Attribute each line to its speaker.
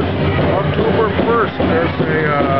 Speaker 1: October 1st, there's a uh,